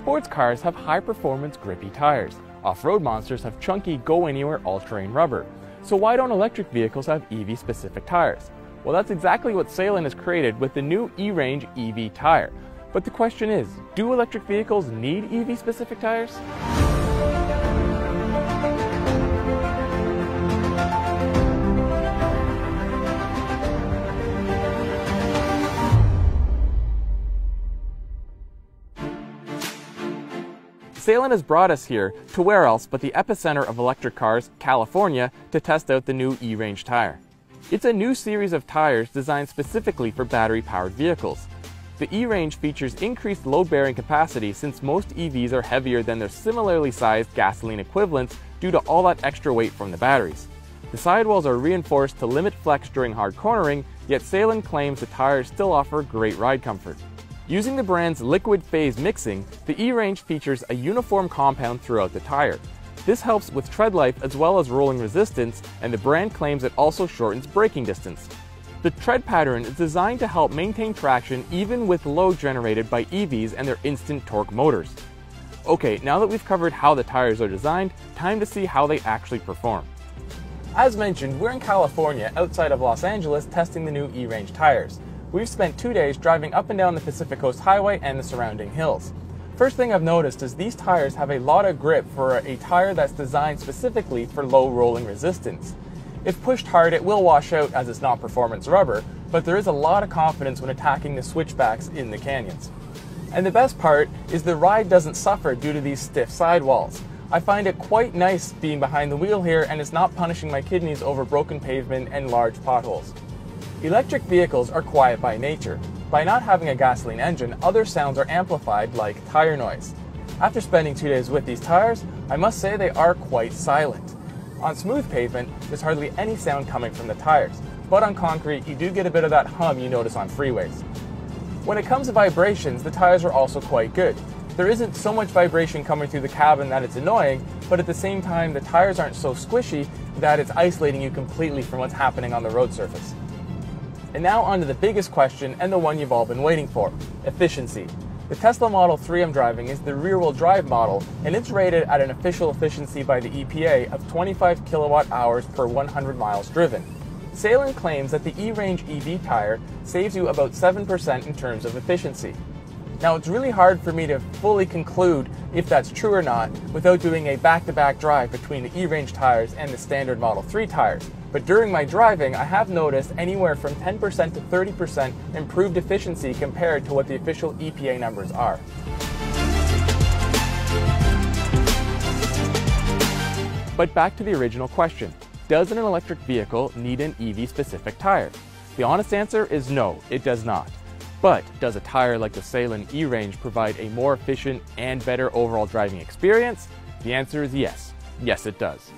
Sports cars have high-performance grippy tires. Off-road monsters have chunky go-anywhere all-terrain rubber. So why don't electric vehicles have EV-specific tires? Well, that's exactly what Sailun has created with the new E-Range EV tire. But the question is, do electric vehicles need EV-specific tires? Sailun has brought us here to where else but the epicenter of electric cars, California, to test out the new E-Range tire. It's a new series of tires designed specifically for battery-powered vehicles. The E-Range features increased load-bearing capacity since most EVs are heavier than their similarly sized gasoline equivalents due to all that extra weight from the batteries. The sidewalls are reinforced to limit flex during hard cornering, yet Sailun claims the tires still offer great ride comfort. Using the brand's liquid phase mixing, the E-Range features a uniform compound throughout the tire. This helps with tread life as well as rolling resistance, and the brand claims it also shortens braking distance. The tread pattern is designed to help maintain traction even with load generated by EVs and their instant torque motors. Okay, now that we've covered how the tires are designed, time to see how they actually perform. As mentioned, we're in California outside of Los Angeles testing the new E-Range tires. We've spent two days driving up and down the Pacific Coast Highway and the surrounding hills. First thing I've noticed is these tires have a lot of grip for a tire that's designed specifically for low rolling resistance. If pushed hard, it will wash out as it's not performance rubber, but there is a lot of confidence when attacking the switchbacks in the canyons. And the best part is the ride doesn't suffer due to these stiff sidewalls. I find it quite nice being behind the wheel here and it's not punishing my kidneys over broken pavement and large potholes. Electric vehicles are quiet by nature. By not having a gasoline engine, other sounds are amplified like tire noise. After spending two days with these tires, I must say they are quite silent. On smooth pavement, there's hardly any sound coming from the tires, but on concrete, you do get a bit of that hum you notice on freeways. When it comes to vibrations, the tires are also quite good. There isn't so much vibration coming through the cabin that it's annoying, but at the same time, the tires aren't so squishy that it's isolating you completely from what's happening on the road surface. And now on to the biggest question and the one you've all been waiting for, efficiency. The Tesla Model 3 I'm driving is the rear-wheel drive model, and it's rated at an official efficiency by the EPA of 25 kilowatt hours per 100 miles driven. Sailun claims that the E-Range EV tire saves you about 7% in terms of efficiency. Now, it's really hard for me to fully conclude if that's true or not without doing a back-to-back drive between the E-Range tires and the standard Model 3 tires. But during my driving, I have noticed anywhere from 10% to 30% improved efficiency compared to what the official EPA numbers are. But back to the original question. Does an electric vehicle need an EV-specific tire? The honest answer is no, it does not. But does a tire like the Sailun E-Range provide a more efficient and better overall driving experience? The answer is yes. Yes, it does.